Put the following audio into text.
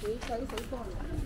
水水水多了。